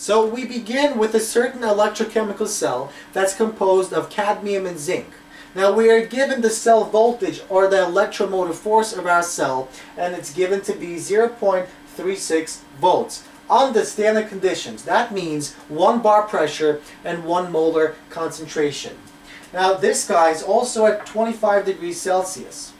So we begin with a certain electrochemical cell that's composed of cadmium and zinc. Now we are given the cell voltage or the electromotive force of our cell and it's given to be 0.36 volts under standard conditions. That means 1 bar pressure and 1 molar concentration. Now this guy is also at 25 degrees Celsius.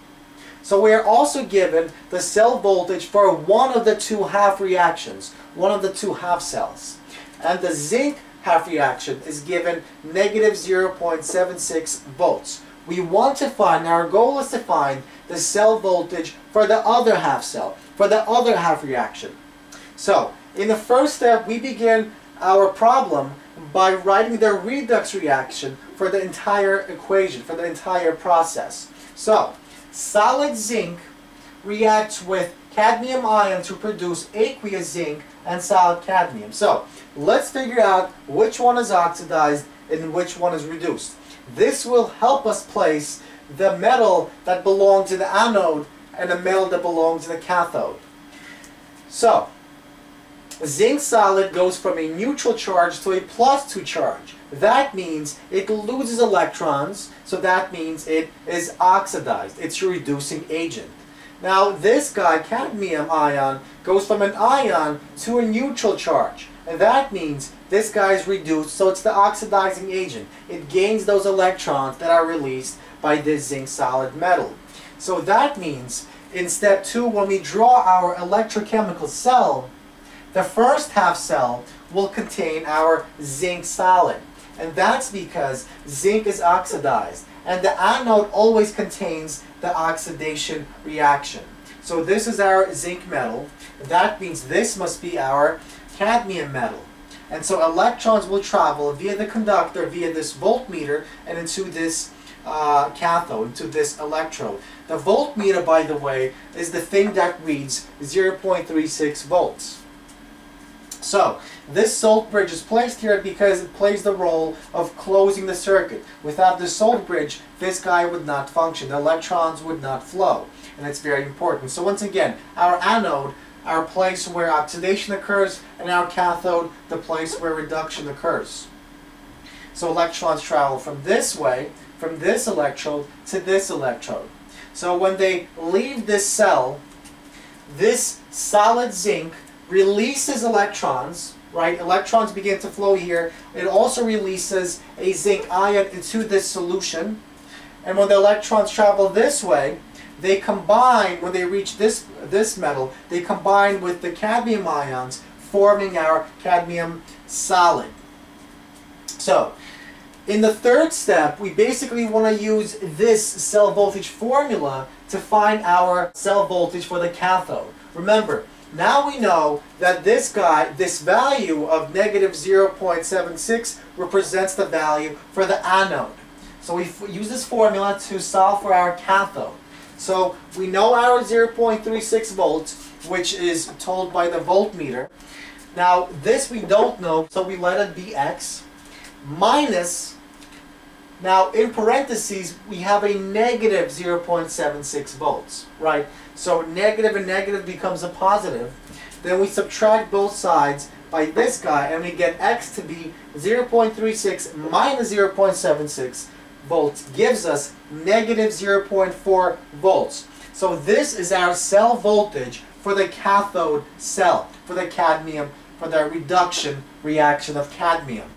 So we are also given the cell voltage for one of the two half reactions, one of the two half cells. And the zinc half reaction is given negative 0.76 volts. We want to find, our goal is to find the cell voltage for the other half cell, for the other half reaction. So, in the first step, we begin our problem by writing the redox reaction for the entire equation, for the entire process. So, Solid zinc reacts with cadmium ion to produce aqueous zinc and solid cadmium. So let's figure out which one is oxidized and which one is reduced. This will help us place the metal that belongs to the anode and the metal that belongs to the cathode. So, zinc solid goes from a neutral charge to a plus 2 charge. That means it loses electrons, so that means it is oxidized. It's a reducing agent. Now this guy, cadmium ion, goes from an ion to a neutral charge. And that means this guy is reduced, so it's the oxidizing agent. It gains those electrons that are released by this zinc solid metal. So that means in step two, when we draw our electrochemical cell, the first half cell will contain our zinc solid. And that's because zinc is oxidized. And the anode always contains the oxidation reaction. So this is our zinc metal. That means this must be our cadmium metal. And so electrons will travel via the conductor, via this voltmeter, and into this uh, cathode, into this electrode. The voltmeter, by the way, is the thing that reads 0.36 volts. So, this salt bridge is placed here because it plays the role of closing the circuit. Without the salt bridge, this guy would not function. The electrons would not flow. And it's very important. So once again, our anode, our place where oxidation occurs, and our cathode, the place where reduction occurs. So electrons travel from this way, from this electrode to this electrode. So when they leave this cell, this solid zinc releases electrons, right? Electrons begin to flow here. It also releases a zinc ion into this solution. And when the electrons travel this way, they combine, when they reach this, this metal, they combine with the cadmium ions, forming our cadmium solid. So, in the third step, we basically want to use this cell voltage formula to find our cell voltage for the cathode. Remember, now we know that this guy, this value of negative 0.76 represents the value for the anode. So we use this formula to solve for our cathode. So we know our 0.36 volts, which is told by the voltmeter. Now this we don't know, so we let it be x minus, now in parentheses, we have a negative 0.76 volts, right? So negative and negative becomes a positive. Then we subtract both sides by this guy and we get x to be 0.36 minus 0.76 volts gives us negative 0.4 volts. So this is our cell voltage for the cathode cell, for the cadmium, for the reduction reaction of cadmium.